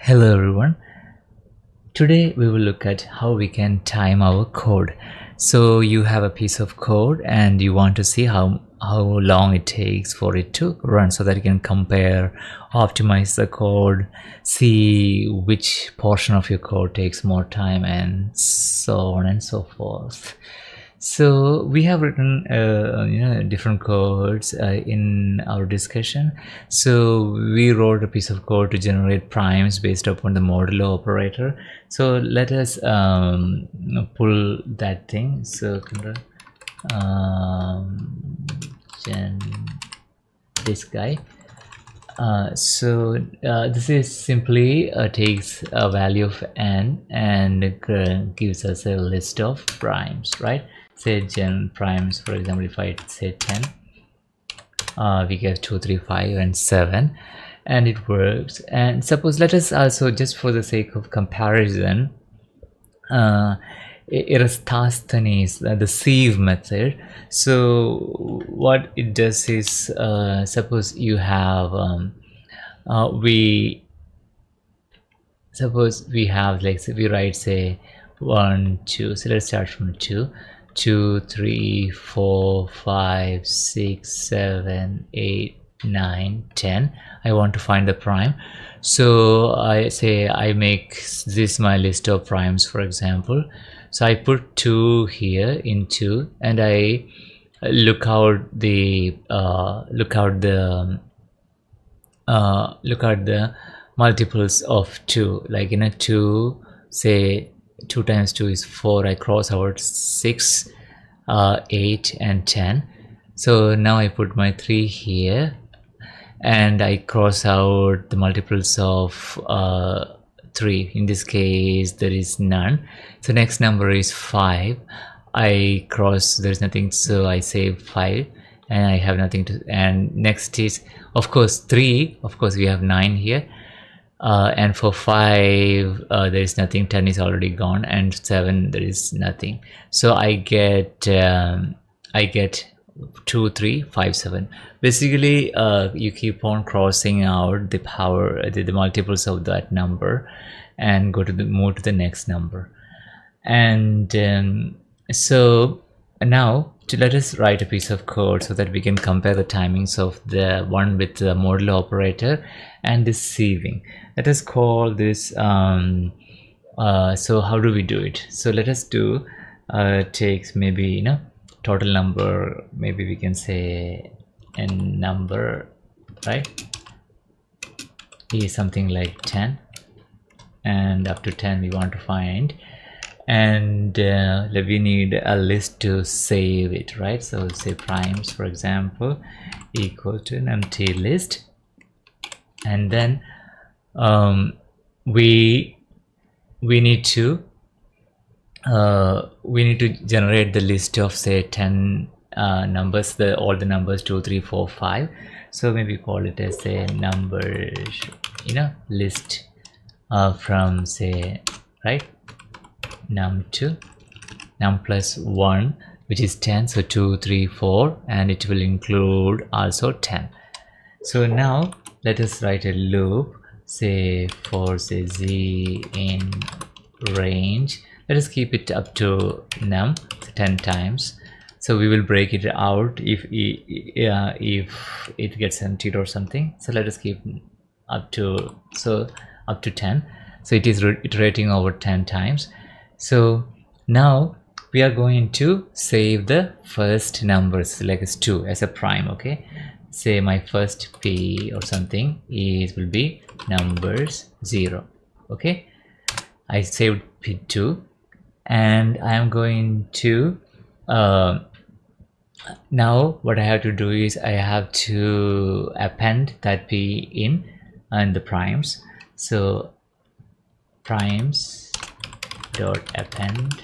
Hello everyone. Today we will look at how we can time our code. So you have a piece of code and you want to see how how long it takes for it to run so that you can compare, optimize the code, see which portion of your code takes more time and so on and so forth so we have written uh, you know different codes uh, in our discussion. So we wrote a piece of code to generate primes based upon the modulo operator. So let us um, pull that thing. So um, gen this guy. Uh, so uh, this is simply uh, takes a value of n and uh, gives us a list of primes right say gen primes for example if i say 10 uh, we get 2 3 5 and 7 and it works and suppose let us also just for the sake of comparison uh, uh, the sieve method. So what it does is, uh, suppose you have, um, uh, we, suppose we have like, so we write say one, two, so let's start from two two, three, four, five, six, seven, eight, nine, ten. I want to find the prime. So I say I make this my list of primes, for example. So I put two here in two, and I look out the uh, look out the uh, look at the multiples of two, like in a two, say 2 times 2 is 4 I cross out 6 uh, 8 and 10 so now I put my 3 here and I cross out the multiples of uh, 3 in this case there is none. So next number is 5 I cross there's nothing so I say 5 and I have nothing to and next is of course 3 of course we have 9 here uh, and for 5 uh, there is nothing. 10 is already gone and 7 there is nothing. So I get um, I get 2 3 5 7 basically uh, you keep on crossing out the power the, the, multiples of that number and go to the move to the next number. And um, so now to let us write a piece of code so that we can compare the timings of the one with the modulo operator and the sieving. Let us call this um, uh, so how do we do it? So let us do uh, takes maybe you know total number maybe we can say n number right? Is something like 10 and up to 10 we want to find and uh, we need a list to save it right? So say primes for example equal to an empty list. And then um, we we need to uh, we need to generate the list of say 10 uh, numbers the all the numbers 2 3 4 5 so maybe call it as a numbers you know list uh, from say right num2 num plus 1 which is 10 so 2 3 4 and it will include also 10 so now let us write a loop say for say z in range. Let us keep it up to num 10 times. So we will break it out if uh, if it gets emptied or something. So let us keep up to so up to 10 so it is iterating over 10 times so now we are going to save the first numbers like it's 2 as a prime okay? Say my first p or something is will be numbers 0 okay? I saved p2 and I am going to uh, now what I have to do is I have to append that p in and the primes. So primes dot append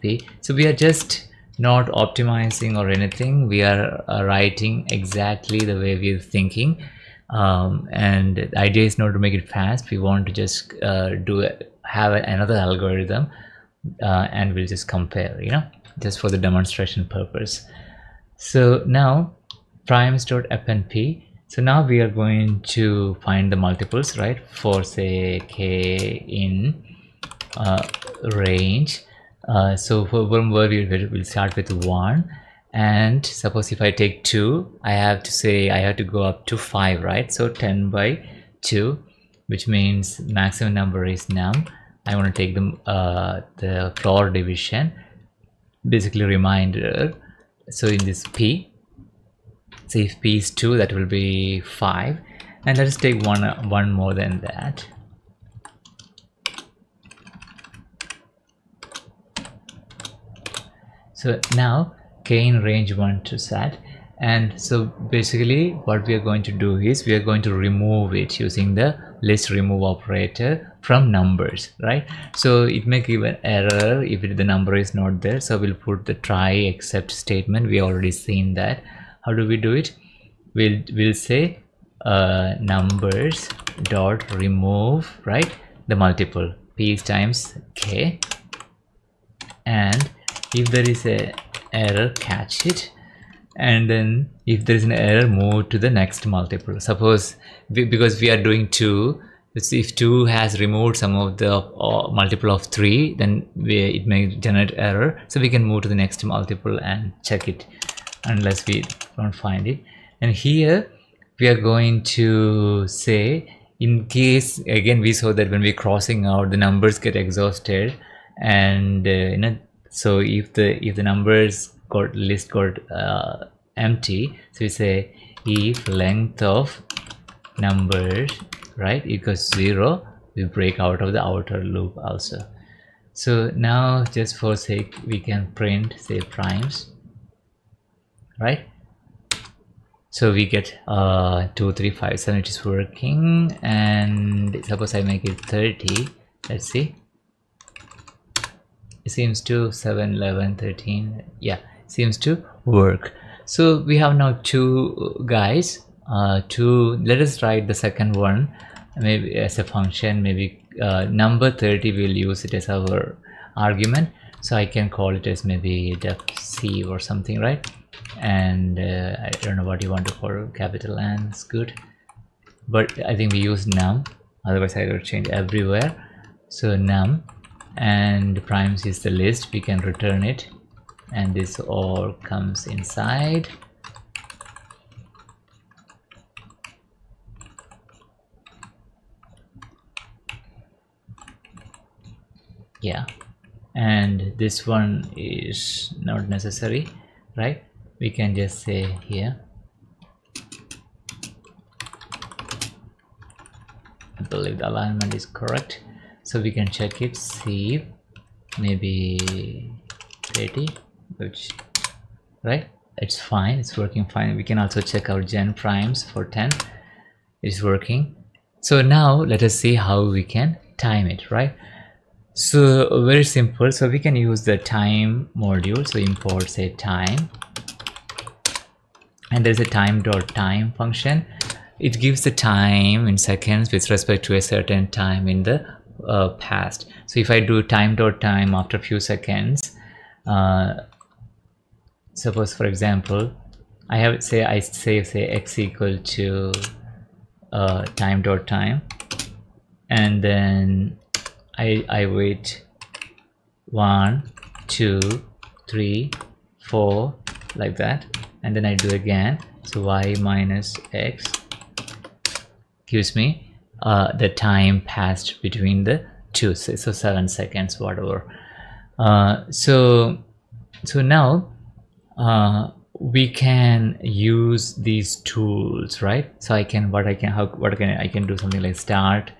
p so we are just not optimizing or anything. We are uh, writing exactly the way we're thinking. Um, and the idea is not to make it fast. We want to just uh, do have another algorithm uh, and we'll just compare you know just for the demonstration purpose. So now primes dot append p. So now we are going to find the multiples right? For say k in uh, range. Uh, so for one word we will start with 1 and suppose if I take 2 I have to say I have to go up to 5 right? So 10 by 2 which means maximum number is num. I want to take the, uh, the floor division. Basically reminder. So in this P so if P is 2 that will be 5 and let us take one one more than that so now k in range 1 to set. And so basically what we are going to do is we are going to remove it using the list remove operator from numbers right? So it may give an error if it, the number is not there. So we'll put the try except statement. We already seen that. How do we do it? We'll we'll say uh, numbers dot remove right? The multiple p times k. And if there is a error catch it. And then if there is an error move to the next multiple. Suppose we, because we are doing two if 2 has removed some of the uh, multiple of 3 then we, it may generate error. So we can move to the next multiple and check it unless we don't find it. And here we are going to say in case again we saw that when we're crossing out the numbers get exhausted and uh, you know so if the if the numbers got list got uh, empty so we say if length of numbers right equals zero we break out of the outer loop also. So now just for sake we can print say primes right? So we get uh two three five seven it is working and suppose i make it 30 let's see seems to 7 11 13 yeah seems to work. So we have now two guys. Uh, to let us write the second one maybe as a function maybe uh, number 30 we'll use it as our argument. So I can call it as maybe def sieve or something right? And uh, I don't know what you want to call capital N it's good. But I think we use num otherwise I will change everywhere. So num and primes is the list. We can return it. And this all comes inside. Yeah. And this one is not necessary right? We can just say here. I believe the alignment is correct so we can check it see maybe 30 which right? It's fine it's working fine. We can also check our gen primes for 10 it's working. So now let us see how we can time it right? So very simple. So we can use the time module. So import say time. And there's a time dot time function. It gives the time in seconds with respect to a certain time in the uh, past so if i do time dot time after a few seconds uh, suppose for example i have say i say say x equal to uh, time dot time and then I, I wait one two three four like that and then I do again. So y minus x gives me uh, the time passed between the two so, seven seconds whatever. Uh, so so now uh, we can use these tools right? So I can what I can how what can I can do? Something like start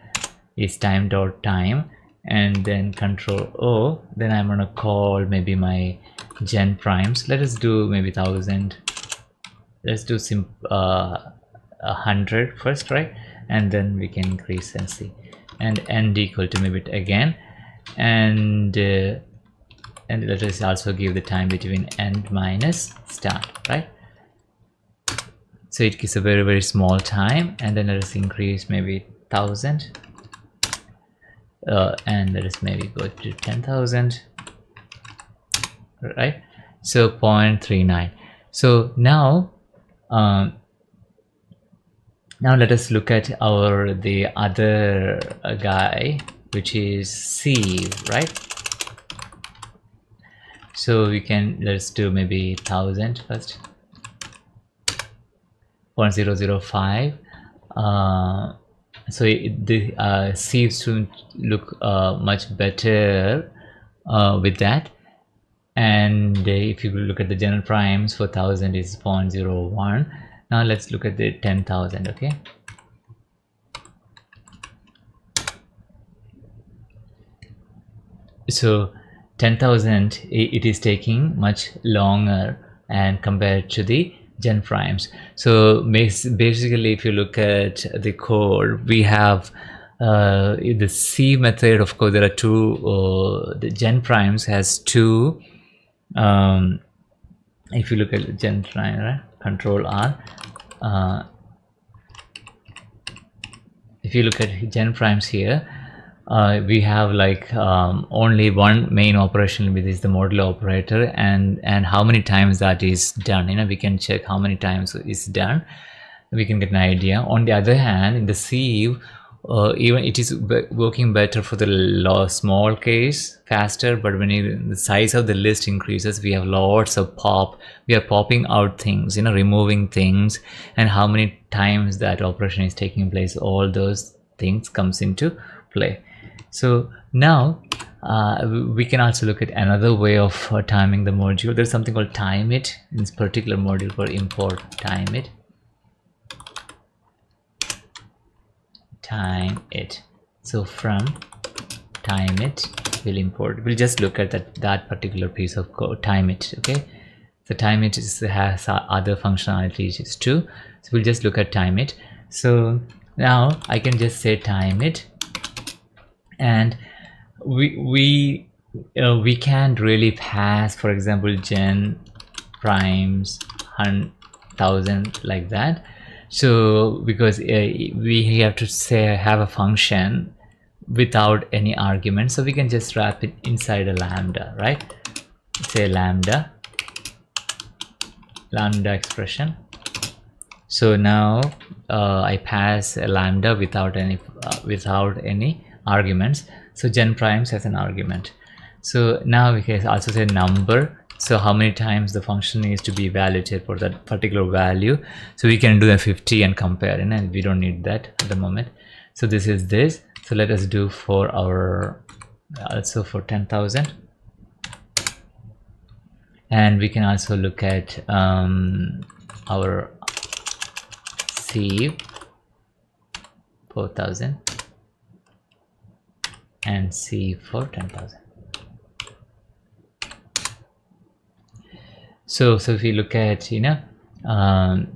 is time dot time and then control O. Then I'm gonna call maybe my gen primes. Let us do maybe thousand. Let's do sim uh, a hundred first right and then we can increase and see. And end equal to maybe again. And uh, and let us also give the time between end minus start right? So it gives a very very small time and then let us increase maybe thousand. Uh, and let us maybe go to 10,000 right? So 0.39 so now um, now let us look at our the other uh, guy which is sieve right? So we can let's do maybe thousand first. 0.005 uh, so the uh, seems to look uh, much better uh, with that. And if you look at the general primes for 1000 is 0.01 now let's look at the 10,000 okay so 10,000 it is taking much longer and compared to the gen primes so basically if you look at the code we have uh, the sieve method of course there are two uh, the gen primes has two um, if you look at the gen prime right? Control R. Uh, if you look at gen primes here uh, we have like um, only one main operation which is the modulo operator and and how many times that is done. You know we can check how many times is done. We can get an idea. On the other hand in the sieve uh, even it is working better for the small case faster but when the size of the list increases we have lots of pop we are popping out things you know removing things and how many times that operation is taking place all those things comes into play. So now uh, we can also look at another way of uh, timing the module. There's something called timeit in this particular module for import timeit timeit. So from timeit will import we'll just look at that that particular piece of code timeit okay? So timeit is, has other functionalities too so we'll just look at timeit. So now i can just say timeit. And we we uh, we can't really pass for example gen primes 1000 like that so because uh, we have to say have a function without any argument. So we can just wrap it inside a lambda right? Say lambda lambda expression. So now uh, I pass a lambda without any uh, without any arguments. So gen primes has an argument. So now we can also say number so how many times the function needs to be evaluated for that particular value? So we can do the 50 and compare and we don't need that at the moment. So this is this. So let us do for our also for 10,000 and we can also look at um, our sieve 4000 and sieve for 10,000 so so if you look at you know um,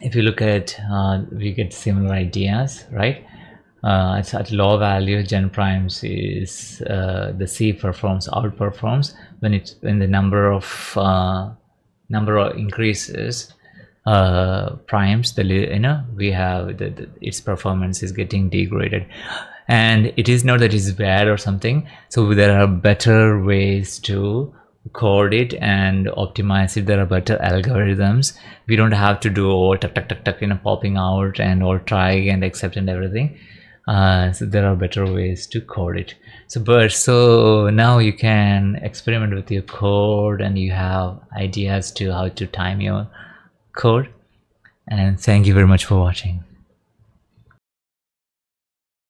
if you look at uh, we get similar ideas right? Uh, it's at low value gen primes is uh, the sieve performs outperforms when it when the number of uh, number of increases uh, primes the you know we have the, the, its performance is getting degraded. And it is not that it's bad or something. So there are better ways to code it and optimize it. There are better algorithms. We don't have to do all tuck tuck tuck tuck you know popping out and all try and accept and everything. Uh, so there are better ways to code it. So but so now you can experiment with your code and you have ideas to how to time your code. And thank you very much for watching